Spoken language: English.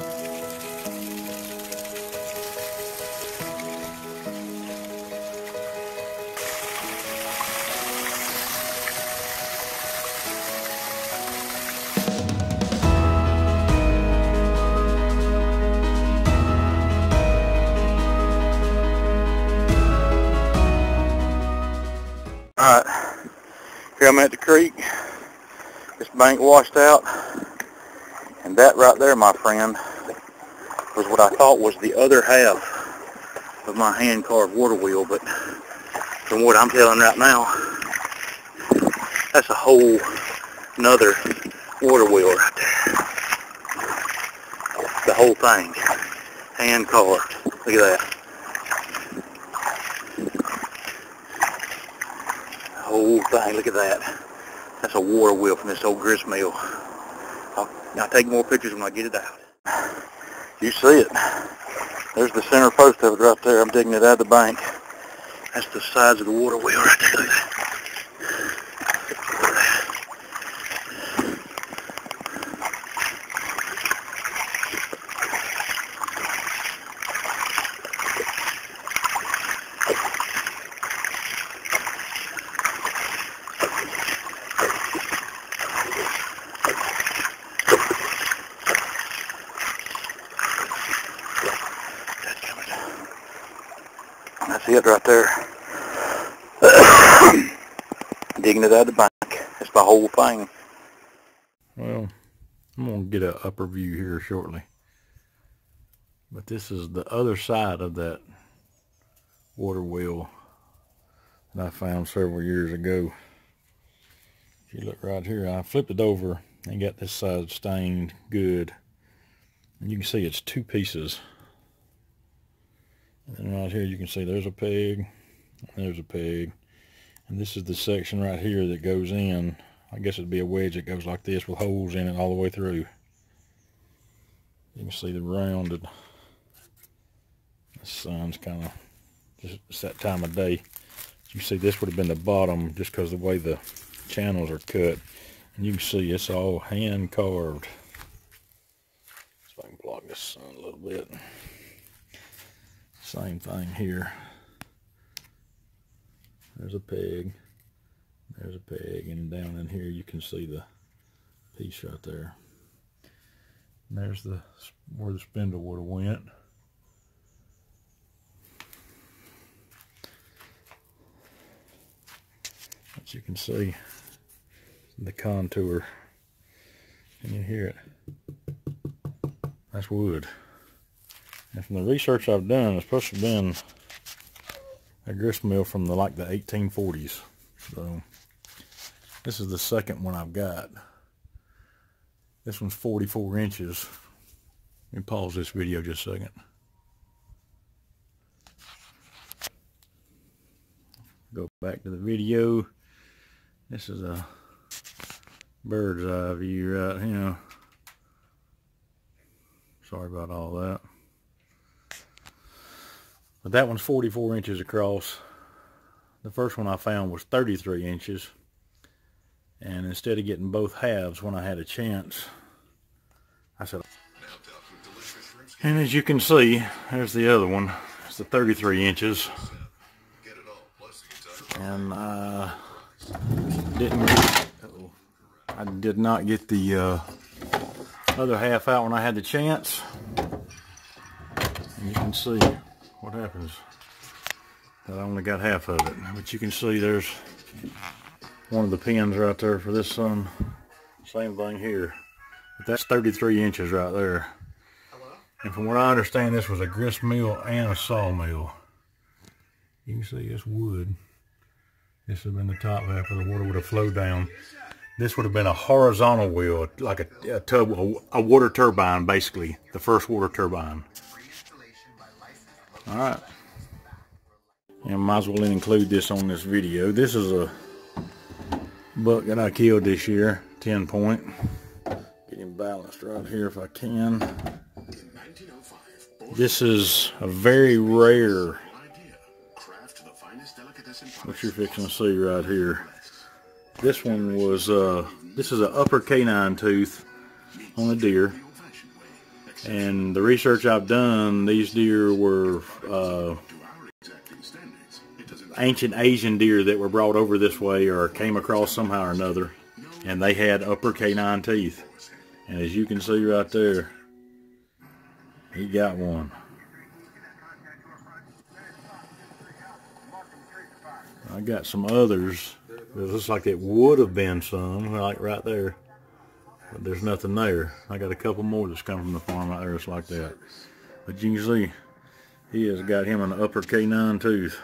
Alright, here I'm at the creek. This bank washed out. And that right there, my friend, was what I thought was the other half of my hand-carved water wheel. But from what I'm telling right now, that's a whole another water wheel right there. The whole thing, hand-carved. Look at that. whole thing. Look at that. That's a water wheel from this old grist mill. I'll, I'll take more pictures when I get it out. You see it. There's the center post of it right there. I'm digging it out of the bank. That's the size of the water wheel right there. At. That's it right there. Digging it out of the bank. That's the whole thing. Well, I'm going to get an upper view here shortly. But this is the other side of that water wheel that I found several years ago. If you look right here, I flipped it over and got this side stained good. And you can see it's two pieces. And right here you can see there's a peg, there's a peg. And this is the section right here that goes in. I guess it'd be a wedge that goes like this with holes in it all the way through. You can see the rounded. The sun's kind of, just it's that time of day. You see this would have been the bottom just because the way the channels are cut. And you can see it's all hand carved. So I can block this sun a little bit. Same thing here. There's a peg. There's a peg. And down in here you can see the piece right there. And there's the where the spindle would have went. As you can see, the contour. Can you hear it? That's wood. And from the research I've done, it's supposed to have been a grist mill from the like the 1840s. So this is the second one I've got. This one's 44 inches. Let me pause this video just a second. Go back to the video. This is a bird's eye view right here. Sorry about all that. But that one's 44 inches across. The first one I found was 33 inches. And instead of getting both halves when I had a chance, I said, and as you can see, there's the other one. It's the 33 inches. And uh, didn't get, I did not get the uh, other half out when I had the chance. And you can see what happens. I only got half of it. But you can see there's one of the pins right there for this sun. Same thing here. But that's 33 inches right there. Hello? And from what I understand, this was a grist mill and a sawmill. You can see this wood. This would have been the top half where the water would have flowed down. This would have been a horizontal wheel, like a, a, tub, a, a water turbine, basically. The first water turbine. All right. And might as well include this on this video. This is a buck that I killed this year, 10 point. Get him balanced right here if I can. This is a very rare, what you're fixing to see right here. This one was, uh, this is an upper canine tooth on a deer. And the research I've done, these deer were uh, ancient Asian deer that were brought over this way or came across somehow or another. And they had upper canine teeth. And as you can see right there, he got one. I got some others. It looks like it would have been some, like right there. There's nothing there. I got a couple more that's come from the farm out there. It's like that. But you can see, he has got him an upper canine tooth.